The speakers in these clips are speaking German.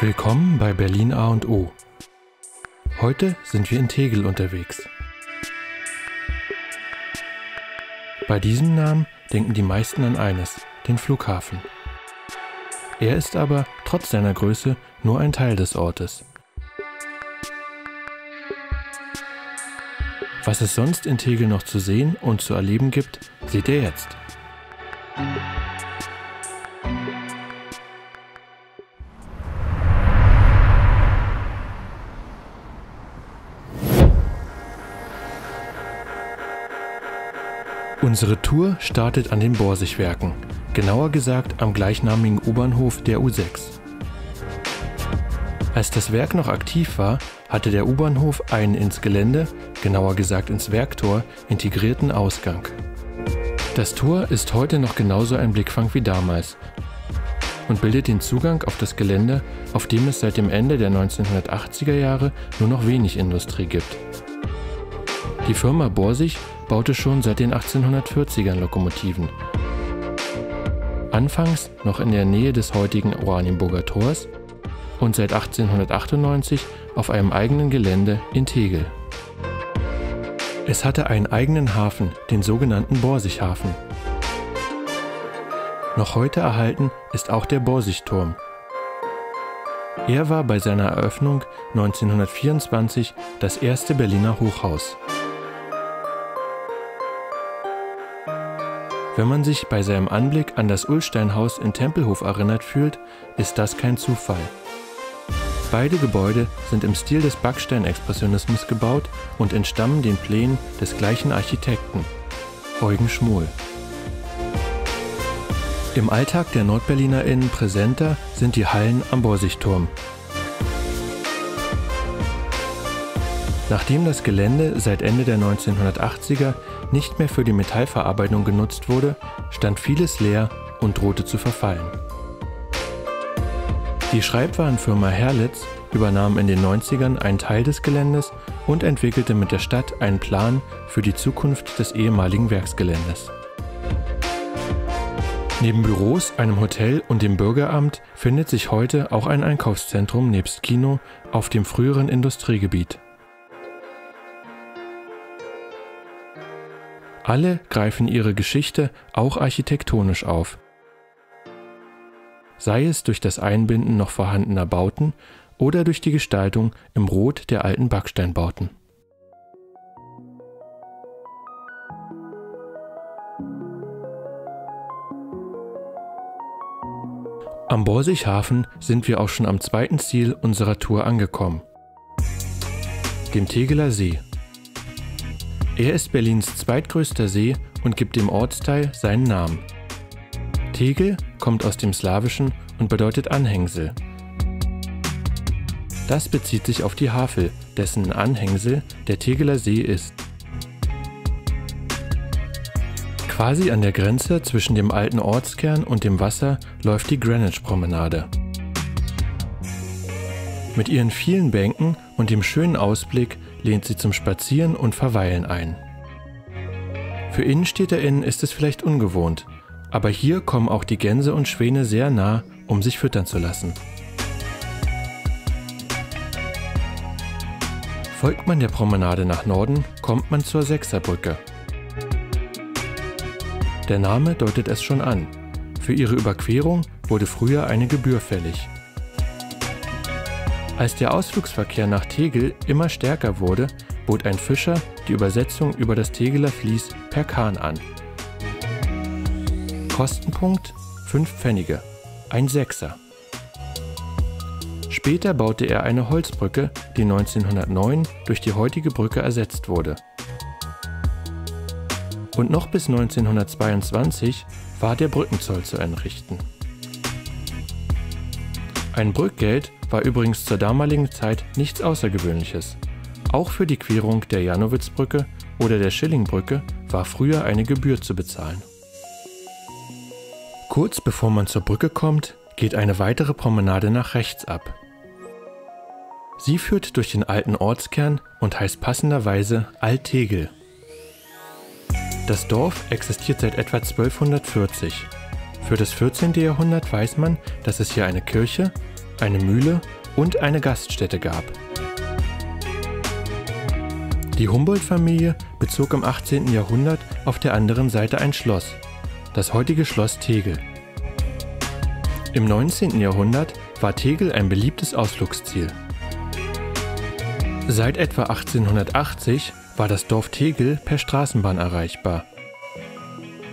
Willkommen bei Berlin A und O. Heute sind wir in Tegel unterwegs. Bei diesem Namen denken die meisten an eines, den Flughafen. Er ist aber trotz seiner Größe nur ein Teil des Ortes. Was es sonst in Tegel noch zu sehen und zu erleben gibt, seht ihr jetzt. Unsere Tour startet an den Borsigwerken, genauer gesagt am gleichnamigen U-Bahnhof der U6. Als das Werk noch aktiv war, hatte der U-Bahnhof einen ins Gelände, genauer gesagt ins Werktor, integrierten Ausgang. Das Tor ist heute noch genauso ein Blickfang wie damals und bildet den Zugang auf das Gelände, auf dem es seit dem Ende der 1980er Jahre nur noch wenig Industrie gibt. Die Firma Borsig baute schon seit den 1840ern Lokomotiven. Anfangs noch in der Nähe des heutigen Oranienburger Tors und seit 1898 auf einem eigenen Gelände in Tegel. Es hatte einen eigenen Hafen, den sogenannten Borsighafen. Noch heute erhalten ist auch der Borsigturm. Er war bei seiner Eröffnung 1924 das erste Berliner Hochhaus. Wenn man sich bei seinem Anblick an das Ullsteinhaus in Tempelhof erinnert fühlt, ist das kein Zufall. Beide Gebäude sind im Stil des Backsteinexpressionismus gebaut und entstammen den Plänen des gleichen Architekten, Eugen Schmohl. Im Alltag der NordberlinerInnen präsenter sind die Hallen am Borsigturm. Nachdem das Gelände seit Ende der 1980er nicht mehr für die Metallverarbeitung genutzt wurde, stand vieles leer und drohte zu verfallen. Die Schreibwarenfirma Herlitz übernahm in den 90ern einen Teil des Geländes und entwickelte mit der Stadt einen Plan für die Zukunft des ehemaligen Werksgeländes. Neben Büros, einem Hotel und dem Bürgeramt findet sich heute auch ein Einkaufszentrum nebst Kino auf dem früheren Industriegebiet. Alle greifen ihre Geschichte auch architektonisch auf. Sei es durch das Einbinden noch vorhandener Bauten oder durch die Gestaltung im Rot der alten Backsteinbauten. Am Borsighafen sind wir auch schon am zweiten Ziel unserer Tour angekommen, dem Tegeler See. Er ist Berlins zweitgrößter See und gibt dem Ortsteil seinen Namen. Tegel kommt aus dem Slawischen und bedeutet Anhängsel. Das bezieht sich auf die Havel, dessen Anhängsel der Tegeler See ist. Quasi an der Grenze zwischen dem alten Ortskern und dem Wasser läuft die Greenwich-Promenade. Mit ihren vielen Bänken und dem schönen Ausblick lehnt sie zum Spazieren und Verweilen ein. Für InnenstädterInnen ist es vielleicht ungewohnt, aber hier kommen auch die Gänse und Schwäne sehr nah, um sich füttern zu lassen. Folgt man der Promenade nach Norden, kommt man zur Sechserbrücke. Der Name deutet es schon an. Für ihre Überquerung wurde früher eine Gebühr fällig. Als der Ausflugsverkehr nach Tegel immer stärker wurde, bot ein Fischer die Übersetzung über das Tegeler Fließ per Kahn an. Kostenpunkt 5 Pfennige, ein Sechser. Später baute er eine Holzbrücke, die 1909 durch die heutige Brücke ersetzt wurde. Und noch bis 1922 war der Brückenzoll zu entrichten. Ein Brückgeld war übrigens zur damaligen Zeit nichts Außergewöhnliches. Auch für die Querung der Janowitzbrücke oder der Schillingbrücke war früher eine Gebühr zu bezahlen. Kurz bevor man zur Brücke kommt, geht eine weitere Promenade nach rechts ab. Sie führt durch den alten Ortskern und heißt passenderweise Altegel. Das Dorf existiert seit etwa 1240. Für das 14. Jahrhundert weiß man, dass es hier eine Kirche, eine Mühle und eine Gaststätte gab. Die Humboldt-Familie bezog im 18. Jahrhundert auf der anderen Seite ein Schloss, das heutige Schloss Tegel. Im 19. Jahrhundert war Tegel ein beliebtes Ausflugsziel. Seit etwa 1880 war das Dorf Tegel per Straßenbahn erreichbar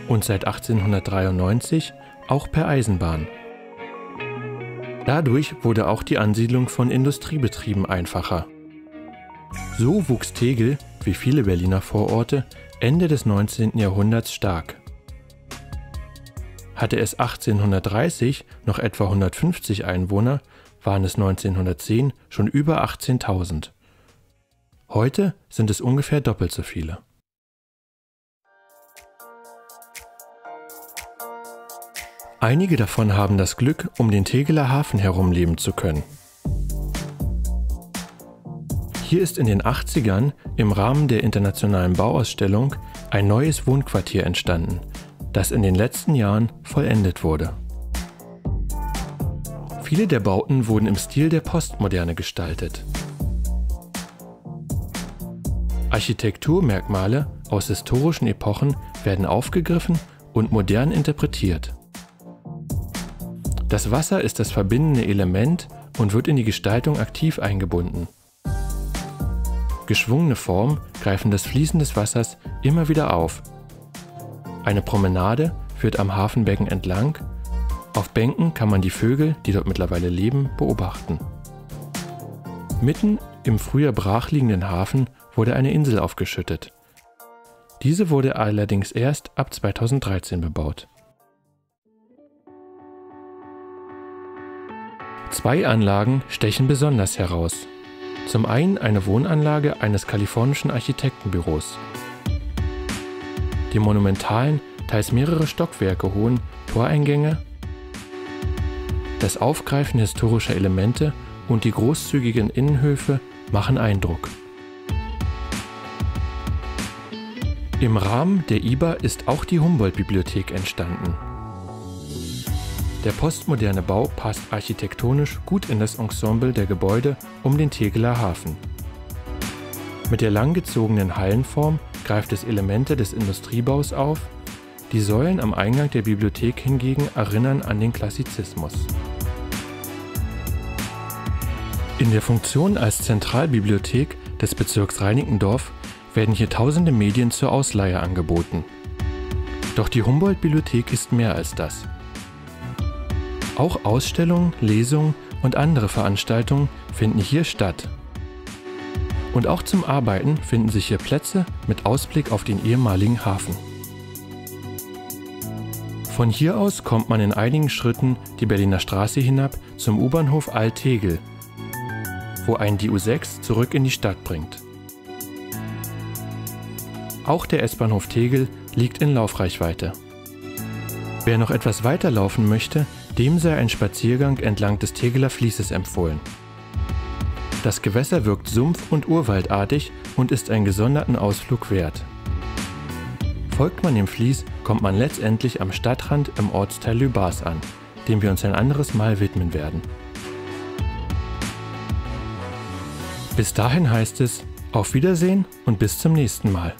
und seit 1893 auch per Eisenbahn. Dadurch wurde auch die Ansiedlung von Industriebetrieben einfacher. So wuchs Tegel, wie viele Berliner Vororte, Ende des 19. Jahrhunderts stark. Hatte es 1830 noch etwa 150 Einwohner, waren es 1910 schon über 18.000. Heute sind es ungefähr doppelt so viele. Einige davon haben das Glück, um den Tegeler Hafen herum leben zu können. Hier ist in den 80ern im Rahmen der internationalen Bauausstellung ein neues Wohnquartier entstanden, das in den letzten Jahren vollendet wurde. Viele der Bauten wurden im Stil der Postmoderne gestaltet. Architekturmerkmale aus historischen Epochen werden aufgegriffen und modern interpretiert. Das Wasser ist das verbindende Element und wird in die Gestaltung aktiv eingebunden. Geschwungene Formen greifen das Fließen des Wassers immer wieder auf. Eine Promenade führt am Hafenbecken entlang. Auf Bänken kann man die Vögel, die dort mittlerweile leben, beobachten. Mitten im früher brachliegenden Hafen wurde eine Insel aufgeschüttet. Diese wurde allerdings erst ab 2013 bebaut. Zwei Anlagen stechen besonders heraus. Zum einen eine Wohnanlage eines kalifornischen Architektenbüros. Die monumentalen, teils mehrere Stockwerke hohen Toreingänge, das Aufgreifen historischer Elemente und die großzügigen Innenhöfe machen Eindruck. Im Rahmen der IBA ist auch die Humboldt-Bibliothek entstanden. Der postmoderne Bau passt architektonisch gut in das Ensemble der Gebäude um den Tegeler Hafen. Mit der langgezogenen Hallenform greift es Elemente des Industriebaus auf, die Säulen am Eingang der Bibliothek hingegen erinnern an den Klassizismus. In der Funktion als Zentralbibliothek des Bezirks Reinickendorf werden hier tausende Medien zur Ausleihe angeboten. Doch die Humboldt-Bibliothek ist mehr als das. Auch Ausstellungen, Lesungen und andere Veranstaltungen finden hier statt. Und auch zum Arbeiten finden sich hier Plätze mit Ausblick auf den ehemaligen Hafen. Von hier aus kommt man in einigen Schritten die Berliner Straße hinab zum U-Bahnhof Alt-Tegel, wo ein die U6 zurück in die Stadt bringt. Auch der S-Bahnhof Tegel liegt in Laufreichweite. Wer noch etwas weiter laufen möchte, dem sei ein Spaziergang entlang des Tegeler Fließes empfohlen. Das Gewässer wirkt sumpf- und urwaldartig und ist einen gesonderten Ausflug wert. Folgt man dem Fließ, kommt man letztendlich am Stadtrand im Ortsteil Lübars an, dem wir uns ein anderes Mal widmen werden. Bis dahin heißt es auf Wiedersehen und bis zum nächsten Mal.